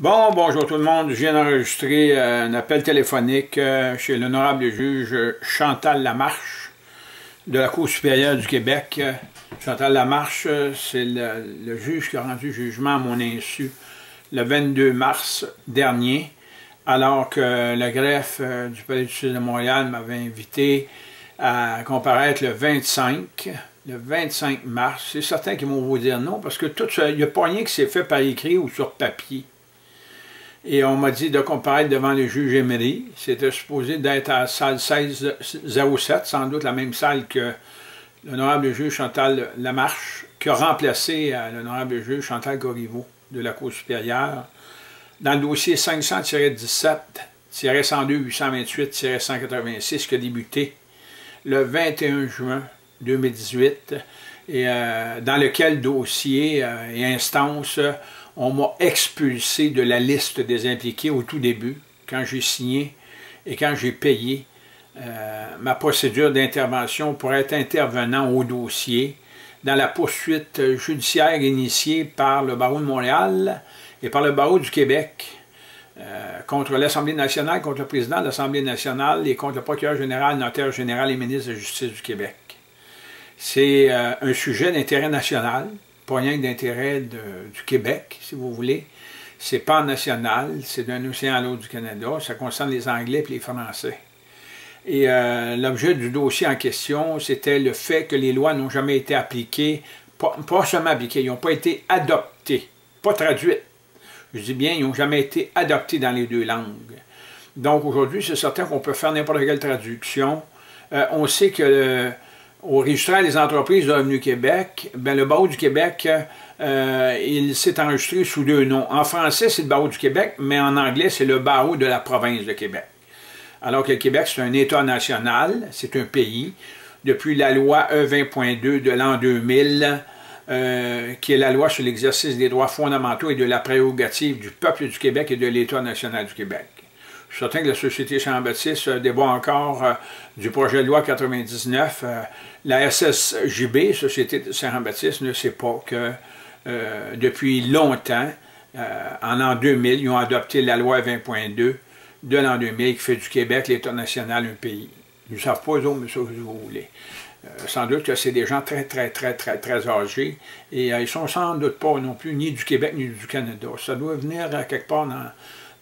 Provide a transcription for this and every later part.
Bon, bonjour tout le monde. Je viens d'enregistrer euh, un appel téléphonique euh, chez l'honorable juge Chantal Lamarche de la Cour supérieure du Québec. Chantal Lamarche, euh, c'est le, juge qui a rendu jugement à mon insu le 22 mars dernier, alors que le greffe du Palais du Sud de Montréal m'avait invité à comparaître le 25, le 25 mars. C'est certain qu'ils vont vous dire non, parce que tout il n'y a pas rien qui s'est fait par écrit ou sur papier. Et on m'a dit de comparaître devant le juge Emery. C'était supposé d'être à la salle 1607, sans doute la même salle que l'honorable juge Chantal Lamarche, qui a remplacé euh, l'honorable juge Chantal Corriveau de la Cour supérieure dans le dossier 500-17-102-828-186 qui a débuté le 21 juin 2018 et euh, dans lequel dossier euh, et instance on m'a expulsé de la liste des impliqués au tout début, quand j'ai signé et quand j'ai payé euh, ma procédure d'intervention pour être intervenant au dossier dans la poursuite judiciaire initiée par le barreau de Montréal et par le barreau du Québec euh, contre l'Assemblée nationale, contre le président de l'Assemblée nationale et contre le procureur général, notaire général et ministre de la Justice du Québec. C'est euh, un sujet d'intérêt national rien d'intérêt du Québec, si vous voulez. C'est pas national, c'est d'un océan à l'autre du Canada. Ça concerne les Anglais et les Français. Et euh, l'objet du dossier en question, c'était le fait que les lois n'ont jamais été appliquées, pas, seulement appliquées, ils n'ont pas été adoptées, pas traduites. Je dis bien, ils n'ont jamais été adoptées dans les deux langues. Donc aujourd'hui, c'est certain qu'on peut faire n'importe quelle traduction. Euh, on sait que au registraire des entreprises de Revenu Québec, ben, le barreau du Québec, euh, il s'est enregistré sous deux noms. En français, c'est le barreau du Québec, mais en anglais, c'est le barreau de la province de Québec. Alors que le Québec, c'est un État national, c'est un pays. Depuis la loi E20.2 de l'an 2000, euh, qui est la loi sur l'exercice des droits fondamentaux et de la prérogative du peuple du Québec et de l'État national du Québec. Je suis certain que la Société Saint-Baptiste débat encore euh, du projet de loi 99. Euh, la SSJB, Société Saint-Baptiste, ne sait pas que euh, depuis longtemps, en l'an 2000, ils ont adopté la loi 20.2 de l'an 2000 qui fait du Québec l'État national un pays. Ils ne savent pas, eux autres, mais ça, vous voulez. sans doute que c'est des gens très, très, très, très, très âgés et ils sont sans doute pas non plus ni du Québec ni du Canada. Ça doit venir quelque part dans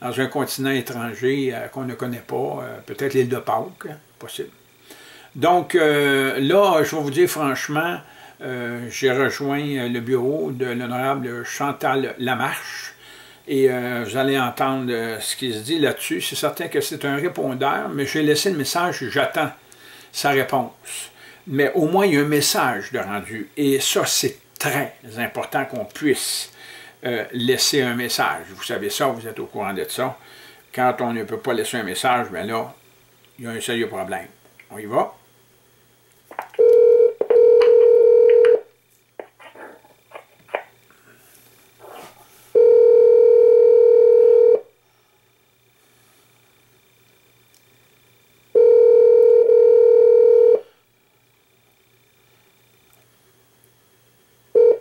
dans un continent étranger euh, qu'on ne connaît pas, euh, peut-être l'île de Pâques, possible. Donc euh, là, je vais vous dire franchement, j'ai rejoint le bureau de l'honorable Chantal Lamarche et vous allez entendre ce qui se dit là-dessus. C'est certain que c'est un répondeur, mais j'ai laissé le message, j'attends sa réponse. Mais au moins, il y a un message de rendu. Et ça, c'est très important qu'on puisse euh, laisser un message. Vous savez ça, vous êtes au courant de ça. Quand on ne peut pas laisser un message, bien là, il y a un sérieux problème. On y va?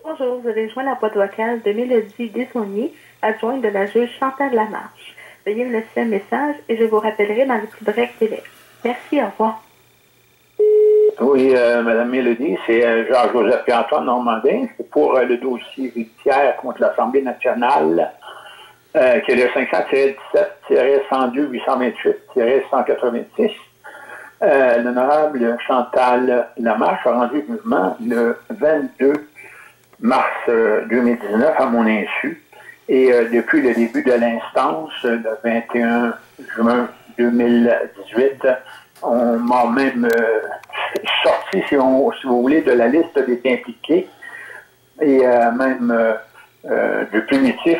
Bonjour, vous avez joint la boîte vocale de Mélodie Dessauniers, adjointe de la juge Chantal Lamarche. Veuillez me laisser un message et je vous rappellerai dans le plus bref délai. Merci, au revoir. Oui, euh, Madame Mélodie, c'est euh, Jean-Joseph Antoine Normandin. C'est pour euh, le dossier judiciaire contre l'Assemblée nationale, qui est le 517-102-828-186. L'honorable Chantal Lamarche a rendu jugement le 22 mars 2019 euh, à mon insu. Et euh, depuis le début de l'instance, le 21 juin 2018, on m'a même euh, sorti, si, on, si, vous voulez, de la liste des impliqués et même du punitif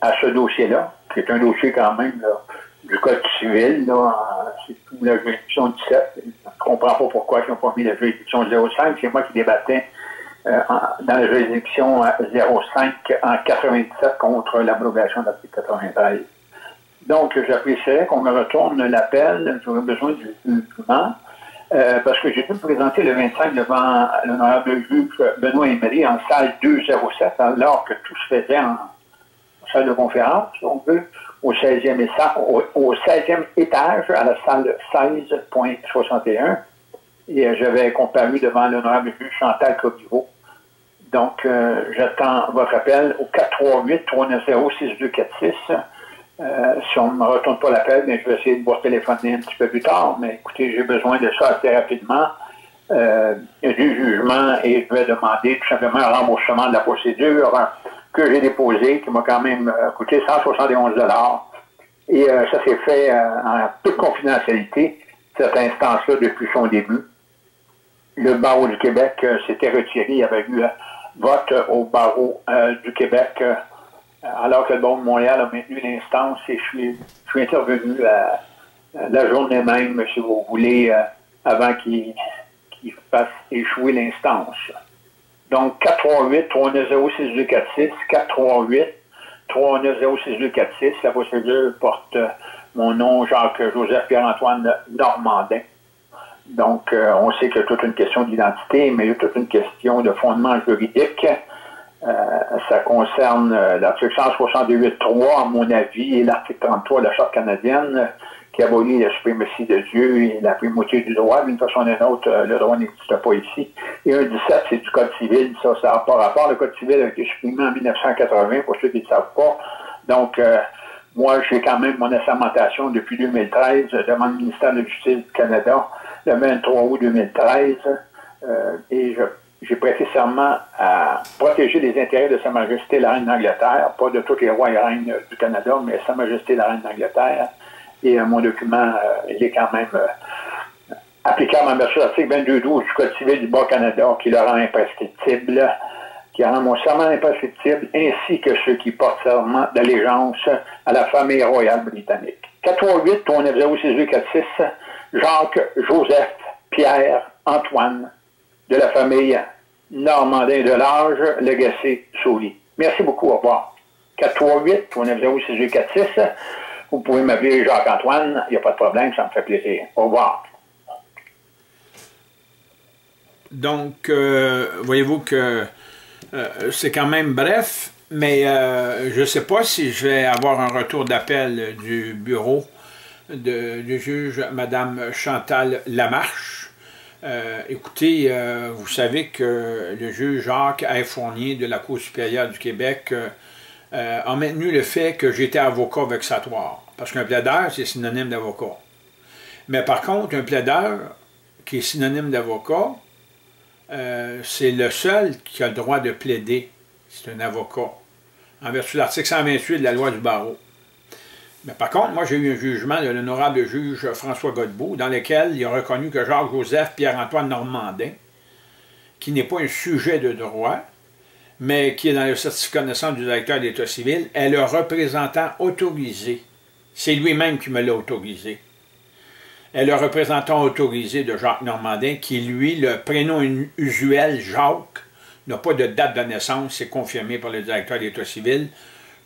à ce dossier-là, qui est un dossier quand même du Code civil. C'est la juridiction 17. Je ne comprends pas pourquoi ils n'ont pas mis la juridiction 05. C'est moi qui débattais euh, dans la juridiction 05 en 97 contre l'abrogation de l'article 93. Donc, j'apprécierais qu'on me retourne l'appel. J'aurais besoin du document. Euh, parce que j'ai pu me présenter le 25 devant l'honorable juge Benoît Emery en salle 207, alors que tout se faisait en salle de conférence, si on veut, au 16e, au, 16e étage, à la salle 16.61. Et j'avais comparu devant l'honorable juge Chantal Cobiveau. Donc, j'attends votre appel au 438-390-6246. Euh, si on ne me retourne pas l'appel, mais je vais essayer de vous téléphoner un petit peu plus tard. Mais écoutez, j'ai besoin de ça assez rapidement. Euh, du jugement et je vais demander tout simplement un remboursement de la procédure que j'ai déposée, qui m'a quand même euh, coûté 171 Et ça s'est fait en toute confidentialité, cette instance-là, depuis son début. Le barreau du Québec s'était retiré. Il y avait eu vote au barreau du Québec alors que le Bon de Montréal a maintenu l'instance et je suis, intervenu à, la journée même, si vous voulez, euh, avant qu'il fasse échouer l'instance. Donc, 438-390-6246, 438-390-6246, la procédure porte euh, mon nom, Jacques-Joseph Pierre-Antoine Normandin. Donc, euh, on sait qu'il y a toute une question d'identité, mais il y a toute une question de fondement juridique. Euh, ça concerne euh, l'article 168.3, à mon avis, et l'article 33 de la Charte canadienne, qui abolit la suprématie de Dieu et la primauté du droit. D'une façon ou d'une autre, euh, le droit n'existe pas ici. Et un 17, c'est du Code civil. Ça, ça n'a pas rapport. Le Code civil a été supprimé en 1980, pour ceux qui ne savent pas. Donc, moi, j'ai quand même mon assermentation depuis 2013 devant le ministère de la Justice du Canada, le 23 août 2013. et je j'ai prêté serment à protéger les intérêts de Sa Majesté la Reine d'Angleterre, pas de tous les rois et reines du Canada, mais Sa Majesté la Reine d'Angleterre. Et euh, mon document, euh, il est quand même euh, applicable en vertu de l'article 22.12 du Code civil du Bas-Canada, qui le rend imprescriptible, qui rend mon serment imprescriptible, ainsi que ceux qui portent serment d'allégeance à la famille royale britannique. 438 390 Jacques, Joseph, Pierre, Antoine, de la famille Normandin de l'âge, Legacy Souly. Merci beaucoup, au revoir. 438 390 Vous pouvez m'appeler Jacques-Antoine, il n'y a pas de problème, ça me fait plaisir. Au revoir. Donc, euh, voyez-vous que euh, c'est quand même bref, mais euh, je ne sais pas si je vais avoir un retour d'appel du bureau de, du juge Mme Chantal Lamarche. Euh, écoutez, euh, vous savez que le juge Jacques A. Fournier de la Cour supérieure du Québec euh, a maintenu le fait que j'étais avocat vexatoire. Parce qu'un plaideur, c'est synonyme d'avocat. Mais par contre, un plaideur qui est synonyme d'avocat, c'est le seul qui a le droit de plaider. C'est un avocat. En vertu de l'article 128 de la loi du barreau. Mais par contre, moi, j'ai eu un jugement de l'honorable juge François Godbout, dans lequel il a reconnu que Jacques-Joseph Pierre-Antoine Normandin, qui n'est pas un sujet de droit, mais qui est dans le certificat de naissance du directeur d'État civil, est le représentant autorisé. C'est lui-même qui me l'a autorisé. Est le représentant autorisé de Jacques Normandin, qui, lui, le prénom usuel Jacques, n'a pas de date de naissance, c'est confirmé par le directeur d'État civil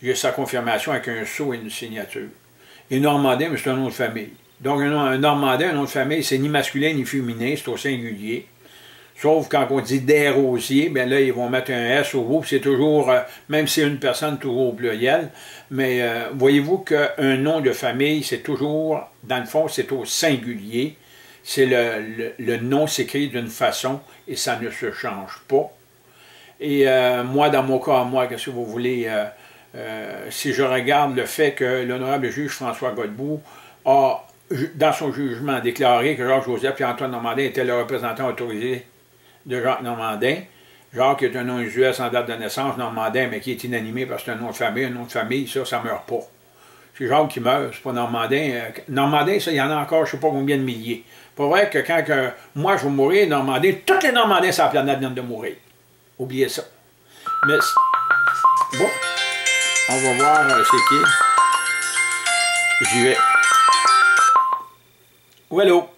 j'ai sa confirmation avec un sceau et une signature. Et Normandin, c'est un nom de famille. Donc, un, Normandin, un nom de famille, c'est ni masculin ni féminin, c'est au singulier. Sauf quand on dit des rosiers, bien là, ils vont mettre un S au bout, c'est toujours, euh, même si c'est une personne, toujours au pluriel. Mais euh, voyez-vous qu'un nom de famille, c'est toujours, dans le fond, c'est au singulier. C'est le, le, nom s'écrit d'une façon et ça ne se change pas. Et euh, moi, dans mon cas, moi, qu'est-ce que vous voulez, euh, si je regarde le fait que l'honorable juge François Godbout a, dans son jugement, déclaré que Jacques-Joseph et Antoine Normandin étaient le représentant autorisé de Jacques Normandin, Jacques est un nom usuel sans date de naissance, Normandin, mais qui est inanimé parce que c'est un nom de famille. Un nom de famille, ça, ça meurt pas. C'est Jacques qui meurt, c'est pas Normandin. Euh, Normandin, ça, il y en a encore, je sais pas combien de milliers. Pas vrai que quand moi je vais mourir, Normandin, tous les Normandins sur la planète viennent de mourir. Oubliez ça. Mais, bon. On va voir euh, c'est qui. J'y vais. Oui, allô?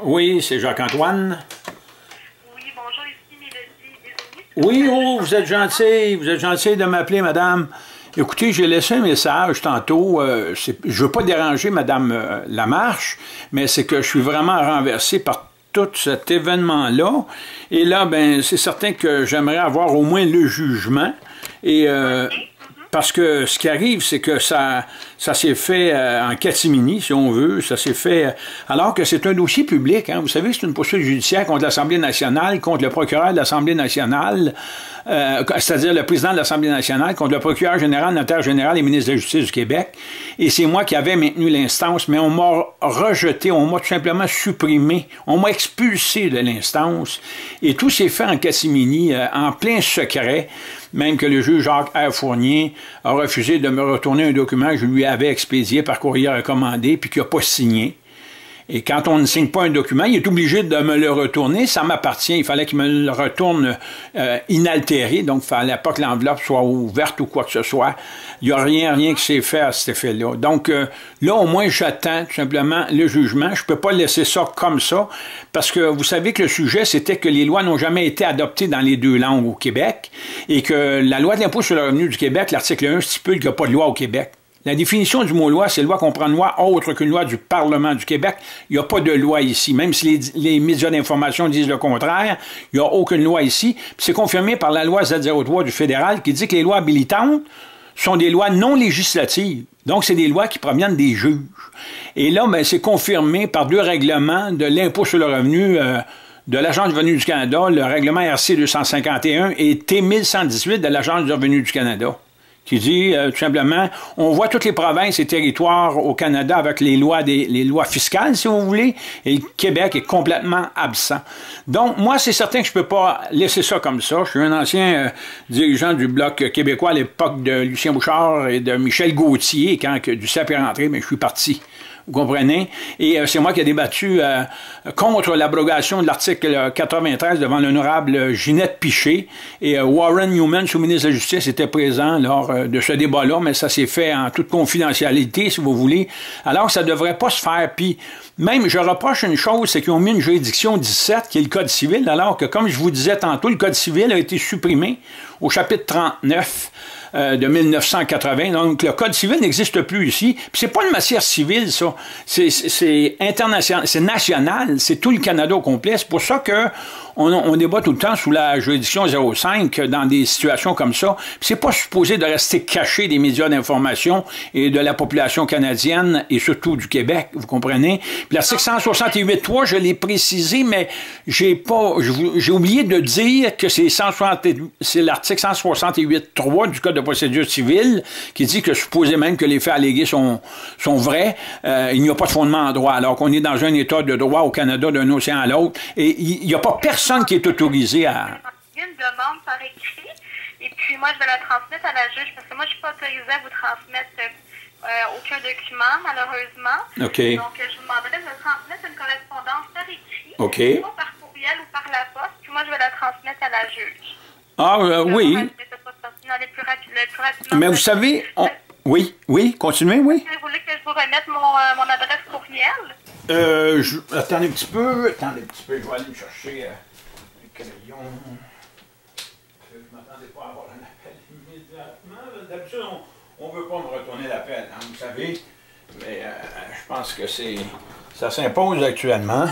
Oui, c'est Jacques-Antoine. Oui, bonjour, ici Mélodie Oui, oh, vous êtes gentil, vous êtes gentil de m'appeler, madame. Écoutez, j'ai laissé un message tantôt. Euh, je ne veux pas déranger madame euh, Lamarche, mais c'est que je suis vraiment renversé par tout cet événement-là. Et là, ben, c'est certain que j'aimerais avoir au moins le jugement. Et euh, parce que ce qui arrive, c'est que ça, ça s'est fait euh, en catimini, si on veut. Ça s'est fait euh, alors que c'est un dossier public. Hein. Vous savez, c'est une poursuite judiciaire contre l'Assemblée nationale, contre le procureur de l'Assemblée nationale, euh, c'est-à-dire le président de l'Assemblée nationale, contre le procureur général, notaire général et ministre de la Justice du Québec. Et c'est moi qui avais maintenu l'instance, mais on m'a rejeté, on m'a tout simplement supprimé, on m'a expulsé de l'instance. Et tout s'est fait en catimini, en plein secret même que le juge Jacques R. Fournier a refusé de me retourner un document que je lui avais expédié par courrier recommandé puis qu'il n'a pas signé. Et quand on ne signe pas un document, il est obligé de me le retourner. Ça m'appartient. Il fallait qu'il me le retourne euh, inaltéré. Donc, il fallait pas que l'enveloppe soit ouverte ou quoi que ce soit. Il n'y a rien, rien qui s'est fait à cet effet-là. Donc, euh, là, au moins, j'attends tout simplement le jugement. Je peux pas laisser ça comme ça. Parce que vous savez que le sujet, c'était que les lois n'ont jamais été adoptées dans les deux langues au Québec. Et que la loi de l'impôt sur le revenu du Québec, l'article 1, stipule qu'il n'y a pas de loi au Québec. La définition du mot loi, c'est loi qu'on prend loi autre qu'une loi du Parlement du Québec. Il n'y a pas de loi ici. Même si les, médias d'information disent le contraire, il n'y a aucune loi ici. C'est confirmé par la loi Z03 du fédéral qui dit que les lois habilitantes sont des lois non législatives. Donc, c'est des lois qui proviennent des juges. Et là, ben, c'est confirmé par deux règlements de l'impôt sur le revenu euh, de l'Agence du revenu du Canada, le règlement RC 251 et T 1118 de l'Agence du revenu du Canada qui dit euh, tout simplement, on voit toutes les provinces et territoires au Canada avec les lois fiscales, si vous voulez, et Québec est complètement absent. Donc, moi, c'est certain que je peux pas laisser ça comme ça. Je suis un ancien euh, dirigeant du Bloc québécois à l'époque de Lucien Bouchard et de Michel Gauthier, quand du CAP est rentré, mais je suis parti. Vous comprenez? Et euh, c'est moi qui ai débattu euh, contre l'abrogation de l'article 93 devant l'honorable Ginette Piché. Et euh, Warren Newman, sous-ministre de la Justice, était présent lors de ce débat-là, mais ça s'est fait en toute confidentialité, si vous voulez. Alors, ça devrait pas se faire. Puis, même, je reproche une chose, c'est qu'ils ont mis une juridiction 17, qui est le Code civil, alors que, comme je vous disais tantôt, le Code civil a été supprimé au chapitre 39. Euh, de 1980. Donc, le Code civil n'existe plus ici. Puis c'est pas une matière civile, ça. C'est international, c'est national, c'est tout le Canada au complet. C'est pour ça que on, débat tout le temps sous la juridiction 05 dans des situations comme ça. C'est pas supposé de rester caché des médias d'information et de la population canadienne et surtout du Québec, vous comprenez? Puis l'article 168.3, je l'ai précisé, mais j'ai pas, j'ai oublié de dire que c'est l'article 168.3 du Code de procédure civile qui dit que supposé même que les faits allégués sont, sont vrais, euh, il n'y a pas de fondement en droit, alors qu'on est dans un état de droit au Canada d'un océan à l'autre, et il n'y a pas personne qui est autorisé à... Une demande par écrit, et puis moi, je vais la transmettre à la juge, parce que moi, je ne suis pas autorisée à vous transmettre euh, aucun document, malheureusement. Donc, je vous demanderai de me transmettre une correspondance par écrit, OK. soit par courriel ou par la poste, puis moi, je vais la transmettre à la juge. Ah, euh, oui. Mais vous savez, oui, oui, continuez, oui. Vous voulez que je vous remette mon, euh, mon adresse courriel? Euh, je... Attendez un petit peu, attendez un petit peu, je vais aller me chercher... Euh crayon. Je ne m'attendais pas à avoir un appel immédiatement. D'habitude, on ne veut pas me retourner l'appel, hein, vous savez. Mais euh, je pense que c'est ça s'impose actuellement.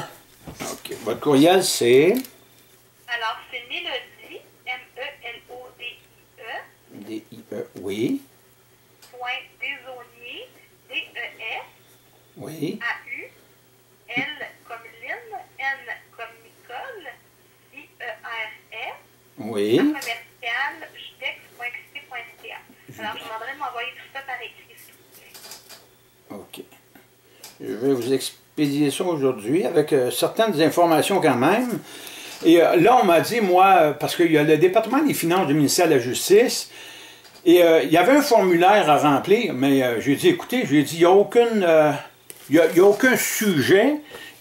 OK. Votre courriel, c'est... Alors, c'est Mélodie, M-E-L-O-D-I-E. D-I-E, oui. Point D-E-S. Oui. A-U. L comme Lynn, N comme Nicole, oui. Alors, je demanderai de m'envoyer tout ça par écrit, OK. Je vais vous expédier ça aujourd'hui avec euh, certaines informations quand même. Et euh, là, on m'a dit, moi, euh, parce qu'il y a le département des finances du ministère de la Justice, et il y avait un formulaire à remplir, mais j'ai dit, écoutez, j'ai dit, il n'y a, il y a, aucun sujet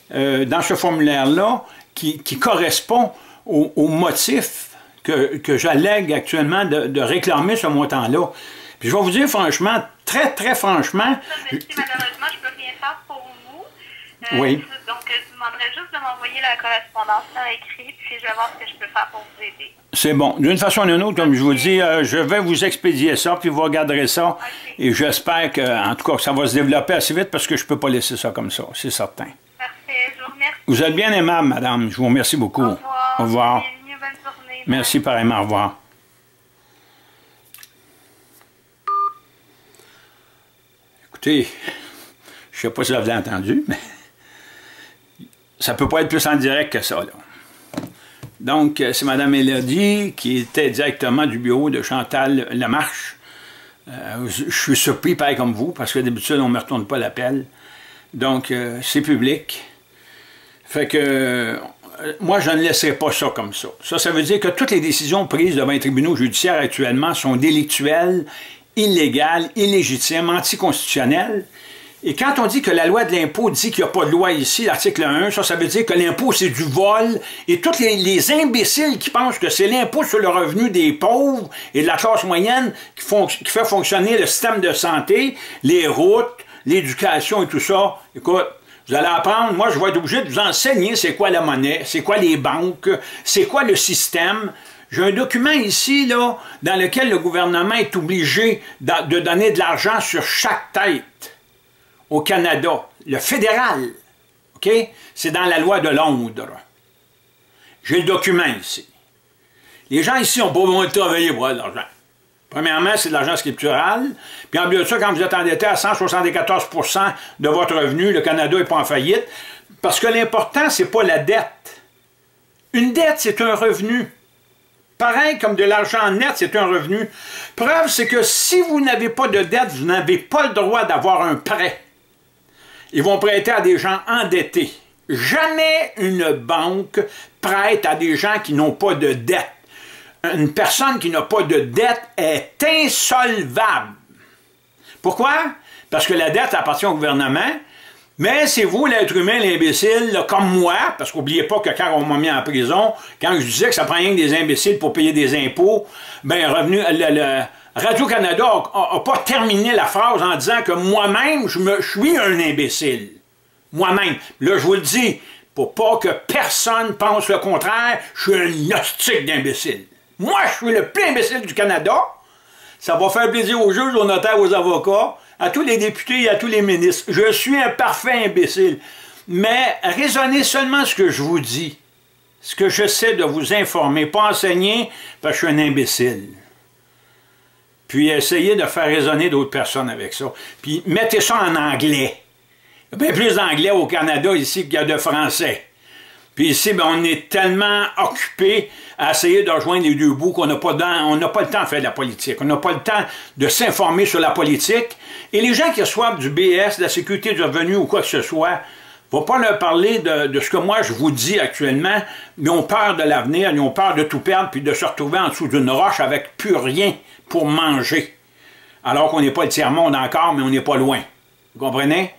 dans ce formulaire-là qui, correspond au, motif que, j'allègue actuellement de, réclamer ce montant-là. Puis je vais vous dire franchement, très très franchement je ne peux rien faire pour vous. Euh, oui. Donc, je vous demanderai juste de m'envoyer la correspondance par écrit, puis je vais voir ce que je peux faire pour vous aider. C'est bon. D'une façon ou d'une autre, comme je vous dis, euh, je vais vous expédier ça, puis vous regarderez ça. Et j'espère que, en tout cas, ça va se développer assez vite parce que je ne peux pas laisser ça comme ça, c'est certain. Parfait. Je vous remercie. Vous êtes bien aimable, madame. Je vous remercie beaucoup. Au revoir. Au revoir. Bienvenue, bonne journée. Merci, pareillement. Au revoir. Écoutez, je ne sais pas si vous l'avez entendu, mais ça peut pas être plus en direct que ça. Là. Donc, euh, c'est Mme Mélodie qui était directement du bureau de Chantal Lamarche. Euh, je suis surpris, pareil comme vous, parce que d'habitude, on ne me retourne pas l'appel. Donc, euh, c'est public. Fait que moi, je ne laisserai pas ça comme ça. Ça, ça veut dire que toutes les décisions prises devant les tribunaux judiciaires actuellement sont délictuelles, illégales, illégitimes, anticonstitutionnelles. Et quand on dit que la loi de l'impôt dit qu'il n'y a pas de loi ici, l'article 1, ça, ça veut dire que l'impôt, c'est du vol. Et tous les, les, imbéciles qui pensent que c'est l'impôt sur le revenu des pauvres et de la classe moyenne qui, font, qui fait fonctionner le système de santé, les routes, l'éducation et tout ça, écoute, vous allez apprendre, moi je vais être obligé de vous enseigner c'est quoi la monnaie, c'est quoi les banques, c'est quoi le système. J'ai un document ici, là, dans lequel le gouvernement est obligé de donner de l'argent sur chaque tête au Canada, le fédéral. C'est dans la loi de Londres. J'ai le document ici. Les gens ici n'ont pas besoin de travailler pour avoir de l'argent. Premièrement, c'est de l'argent scriptural. Puis en plus de ça, quand vous êtes endetté à 174% de votre revenu, le Canada n'est pas en faillite. Parce que l'important, ce n'est pas la dette. Une dette, c'est un revenu. Pareil comme de l'argent net, c'est un revenu. Preuve, c'est que si vous n'avez pas de dette, vous n'avez pas le droit d'avoir un prêt. Ils vont prêter à des gens endettés. Jamais une banque prête à des gens qui n'ont pas de dette une personne qui n'a pas de dette est insolvable. Pourquoi? Parce que la dette appartient au gouvernement, mais c'est vous, l'être humain, l'imbécile, comme moi, parce qu'oubliez pas que quand on m'a mis en prison, quand je disais que ça prend rien que des imbéciles pour payer des impôts, ben revenu, le, le Radio-Canada n'a pas terminé la phrase en disant que moi-même, je, suis un imbécile. Moi-même. Là, je vous le dis, pour pas que personne pense le contraire, je suis un gnostique d'imbécile. Moi, je suis le plus imbécile du Canada. Ça va faire plaisir aux juges, aux notaires, aux avocats, à tous les députés et à tous les ministres. Je suis un parfait imbécile. Mais raisonnez seulement ce que je vous dis. Ce que j'essaie de vous informer, pas enseigner, parce que je suis un imbécile. Puis essayez de faire raisonner d'autres personnes avec ça. Puis mettez ça en anglais. Il y a bien plus d'anglais au Canada ici qu'il y a de français. Puis ici, ben, on est tellement occupé à essayer de rejoindre les deux bouts qu'on n'a pas, pas le temps de faire de la politique. On n'a pas le temps de s'informer sur la politique. Et les gens qui reçoivent du BS, de la sécurité du revenu ou quoi que ce soit, ne vont pas leur parler de, ce que moi je vous dis actuellement, mais ont peur de l'avenir, ils ont peur de tout perdre, puis de se retrouver en dessous d'une roche avec plus rien pour manger. Alors qu'on n'est pas le tiers-monde encore, mais on n'est pas loin. Vous comprenez?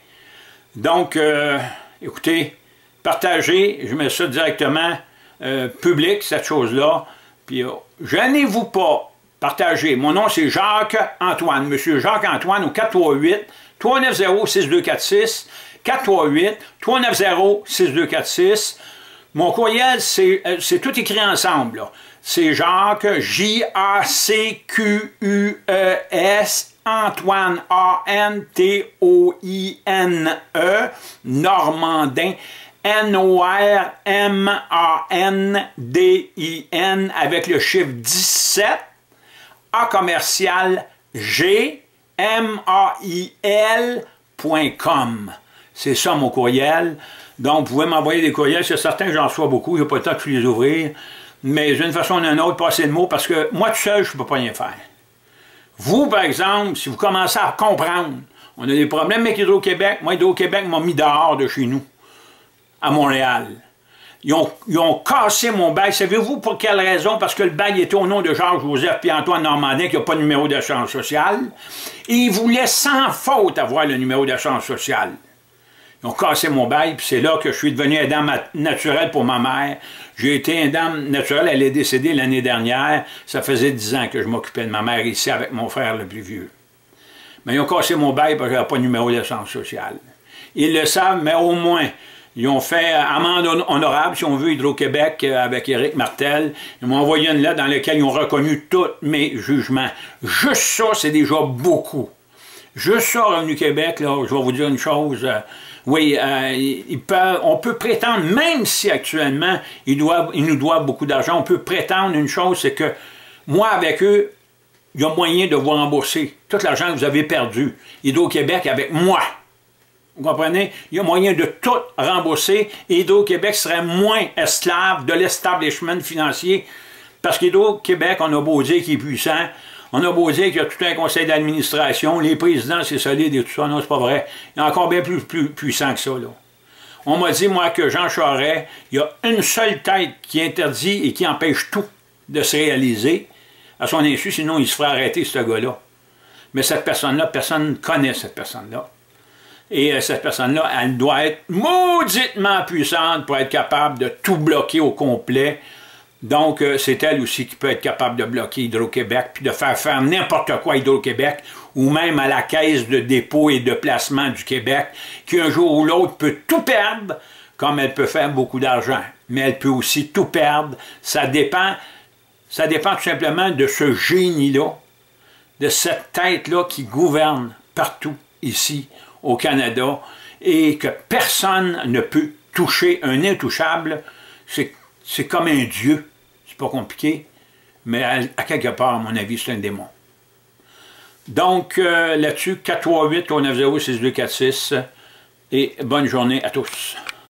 Donc, euh, écoutez, partagez, je mets ça directement euh, public, cette chose-là. Puis, euh, gênez-vous pas, partagez. Mon nom, c'est Jacques-Antoine. Monsieur Jacques-Antoine au 438-390-6246. 438-390-6246. Mon courriel, c'est euh, tout écrit ensemble. C'est Jacques, J-A-C-Q-U-E-S, Antoine, A-N-T-O-I-N-E, Normandin, N-O-R-M-A-N-D-I-N, avec le chiffre 17, A commercial G, M-A-I-L.com. C'est ça mon courriel. Donc, vous pouvez m'envoyer des courriels. C'est certain que j'en reçois beaucoup. Je n'ai pas le temps de tous les ouvrir. Mais d'une façon ou d'une autre, passez le mot parce que moi, tout seul, je ne peux pas rien faire. Vous, par exemple, si vous commencez à comprendre, on a des problèmes avec Hydro-Québec. Moi, Hydro-Québec m'a mis dehors de chez nous, à Montréal. Ils ont, ils ont cassé mon bail. Savez-vous pour quelle raison? Parce que le bail était au nom de Georges-Joseph et Antoine Normandin, qui n'a pas de numéro d'assurance sociale. Et ils voulaient sans faute avoir le numéro d'assurance sociale. Ils ont cassé mon bail, puis c'est là que je suis devenu aidant naturel pour ma mère. J'ai été aidant naturel, elle est décédée l'année dernière. Ça faisait dix ans que je m'occupais de ma mère ici avec mon frère le plus vieux. Mais ils ont cassé mon bail parce que j'avais pas de numéro d'assurance sociale. Ils le savent, mais au moins, ils ont fait amende honorable, si on veut, Hydro-Québec avec Éric Martel. Ils m'ont envoyé une lettre dans laquelle ils ont reconnu tous mes jugements. Juste ça, c'est déjà beaucoup. Juste ça, Revenu Québec, je vais vous dire une chose. Oui, euh, on peut prétendre, même si actuellement ils, nous doivent beaucoup d'argent, on peut prétendre une chose, c'est que moi, avec eux, il y a moyen de vous rembourser tout l'argent que vous avez perdu. Hydro-Québec avec moi. Vous comprenez? Il y a moyen de tout rembourser. Hydro-Québec serait moins esclave de l'establishment financier. Parce qu'Hydro-Québec, on a beau dire qu'il est puissant, on a beau dire qu'il y a tout un conseil d'administration, les présidents, c'est solide et tout ça. Non, c'est pas vrai. Il y a encore bien plus, puissant que ça, là. On m'a dit, moi, que Jean Charest, il y a une seule tête qui interdit et qui empêche tout de se réaliser à son insu, sinon il se ferait arrêter, ce gars-là. Mais cette personne-là, personne ne connaît cette personne-là. Et euh, cette personne-là, elle doit être mauditement puissante pour être capable de tout bloquer au complet. Donc, euh, c'est elle aussi qui peut être capable de bloquer Hydro-Québec, puis de faire faire n'importe quoi Hydro-Québec, ou même à la caisse de dépôt et de placement du Québec, qui un jour ou l'autre peut tout perdre, comme elle peut faire beaucoup d'argent. Mais elle peut aussi tout perdre. Ça dépend, ça dépend tout simplement de ce génie-là, de cette tête-là qui gouverne partout ici au Canada et que personne ne peut toucher un intouchable, c'est comme un dieu. Pas compliqué, mais à, quelque part, à mon avis, c'est un démon. Donc, euh, là-dessus, 438 490 6246 et bonne journée à tous.